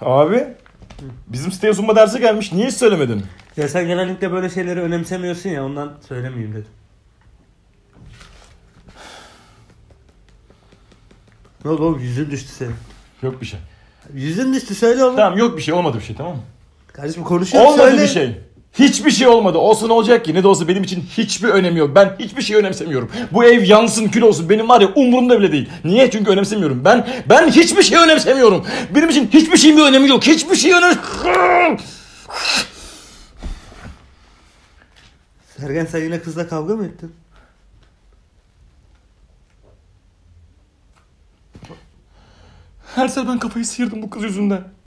Abi bizim siteye sunma dersi gelmiş. Niye hiç söylemedin? Ya sen genellikle böyle şeyleri önemsemiyorsun ya ondan söylemeyeyim dedim. Ne oldu oğlum yüzün düştü senin. Yok bir şey. Yüzün düştü söyle oğlum. Tamam yok bir şey olmadı bir şey tamam mı? Kardeşim konuşuyorum Olmadı söyle. bir şey. Hiçbir şey olmadı. Olsa ne olacak ki? Ne de olsa benim için hiçbir önemi yok. Ben hiçbir şey önemsemiyorum. Bu ev yansın kül olsun. Benim var ya umurumda bile değil. Niye? Çünkü önemsemiyorum. Ben ben hiçbir şey önemsemiyorum. Benim için hiçbir şeyin bir önemi yok. Hiçbir şey önem... Sergen sen yine kızla kavga mı ettin? Her sefer ben kafayı sıyırdım bu kız yüzünden.